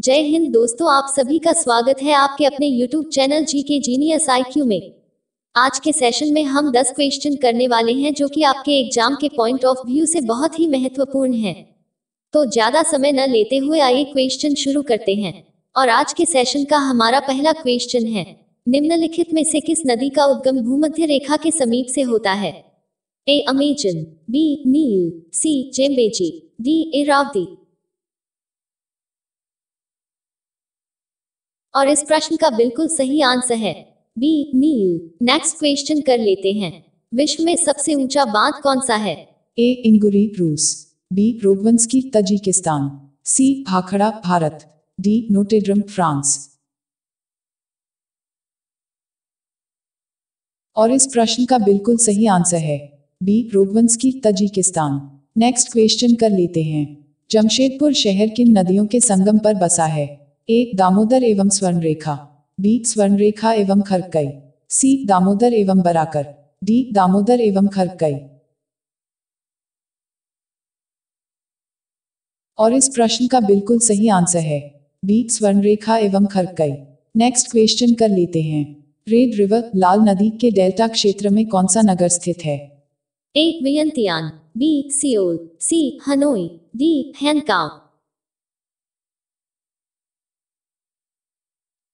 जय हिंद दोस्तों, आप सभी का स्वागत है आपके अपने YouTube चैनल जी के जीनियस आई में। आज के सेशन में हम 10 क्वेश्चन करने वाले हैं जो कि आपके एग्ज़ाम के पॉइंट ऑफ़ व्यू से बहुत ही महत्वपूर्ण हैं। तो ज़्यादा समय न लेते हुए आइए क्वेश्चन शुरू करते हैं। और आज के सेशन का हमारा पहला क्वेश्चन है, निम्नलिखित में से किस नदी का उद्गम भूमध्य रेखा के समीप से होता है? A Amazon B Nile C Zambezi D Irrawaddy और इस प्रश्न का बिल्कुल सही आंसर है। बी नील नेक्स्ट क्वेश्चन कर लेते हैं। विश्व में सबसे ऊँचा बाँध कौन सा है? A Inguri, Russia. B रोगवंस्की Tajikistan. C Bhakra Bharat. D Notre Dame, France. और इस प्रश्न का बिल्कुल सही आंसर है। बी रोगवंस्की तजिकिस्तान। नेक्स्ट क्वेश्चन कर लेते हैं। जमशेदपुर शहर किन नदियों के संगम पर बसा है? ए दामोदर एवं स्वर्ण रेखा बी स्वर्ण रेखा एवं खरकई। सी दामोदर एवं बराकर। डी दामोदर एवं खरकई। और इस प्रश्न का बिल्कुल सही आंसर है। बी स्वर्ण रेखा एवं खरकई। नेक्स्ट क्वेश्चन कर लेते हैं। रेड रिवर लाल नदी के डेल्टा क्षेत्र में कौन सा नगर स्थित है? A Vientiane. B Seoul. C Hanoi. D Hankou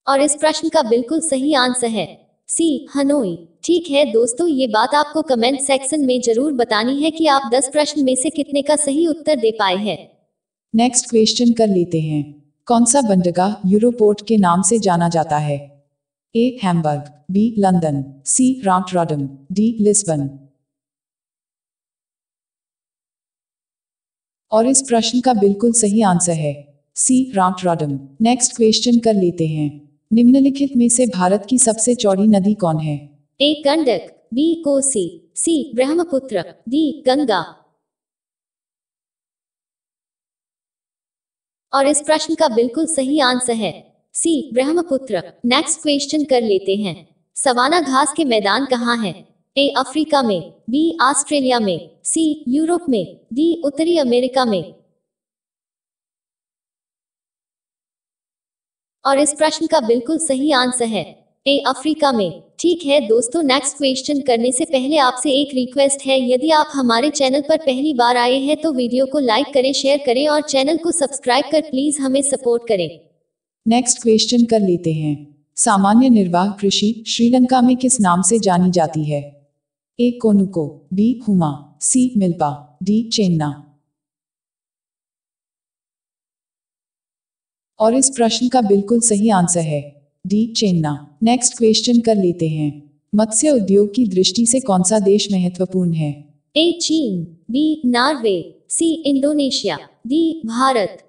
और इस प्रश्न का बिल्कुल सही आंसर है। C, Hanoi. ठीक है दोस्तों, ये बात आपको कमेंट सेक्शन में ज़रूर बतानी है कि आप 10 प्रश्न में से कितने का सही उत्तर दे पाए हैं। नेक्स्ट क्वेश्चन कर लेते हैं। कौन सा बंदरगाह यूरोपोर्ट के नाम से जाना जाता है? A Hamburg B London C Rotterdam D Lisbon और इस प्रश्न का बिल्कुल सही आंसर है। सी रॉटरडम नेक्स्ट क्वेश्चन कर लेते हैं। निम्नलिखित में से भारत की सबसे चौड़ी नदी कौन है? A, Gandak, B, Kosi, C, Brahmaputra, D, Ganga. और इस प्रश्न का बिल्कुल सही आंसर है सी, ब्रह्मपुत्र। नेक्स्ट क्वेश्चन कर लेते हैं। सवाना घास के मैदान कहाँ है? ए, अफ्रीका में, बी, ऑस्ट्रेलिया में, सी, यूरोप में, डी, उत्तरी अमेरिका में। और इस प्रश्न का बिल्कुल सही आंसर है। ए, अफ्रीका में। ठीक है दोस्तों नेक्स्ट क्वेश्चन करने से पहले आपसे एक रिक्वेस्ट है। यदि आप हमारे चैनल पर पहली बार आए हैं तो वीडियो को लाइक करें शेयर करें और चैनल को सब्सक्राइब कर प्लीज़ हमें सपोर्ट करें। नेक्स्ट क्वेश्चन कर लेते हैं। सामान्य निर्वाह कृषि श्रीलंका में किस नाम से जानी जाती है? A, conuco, B, huma, C, milpa, D, chena. और इस प्रश्न का बिल्कुल सही आंसर है। डी, चेन्ना। नेक्स्ट क्वेश्चन कर लेते हैं। मत्स्य उद्योग की दृष्टि से कौन सा देश महत्वपूर्ण है? A, China. B, Norway. C, Indonesia. D, Bharat.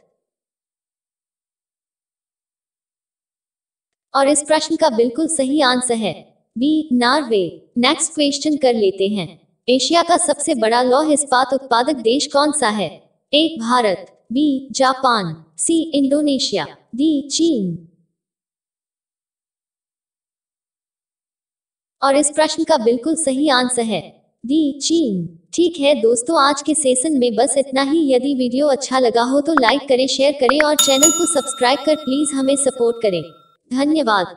और इस प्रश्न का बिल्कुल सही आंसर है। B, Norway. नेक्स्ट क्वेश्चन कर लेते हैं। एशिया का सबसे बड़ा लौह इस्पात उत्पादक देश कौन सा है? A, Bharat. B Japan, C, Indonesia, D, China. और इस प्रश्न का बिल्कुल सही आंसर है, डी, चीन। ठीक है दोस्तों, आज के सेशन में बस इतना ही। यदि वीडियो अच्छा लगा हो तो लाइक करें शेयर करें और चैनल को सब्सक्राइब कर प्लीज़ हमें सपोर्ट करें। धन्यवाद।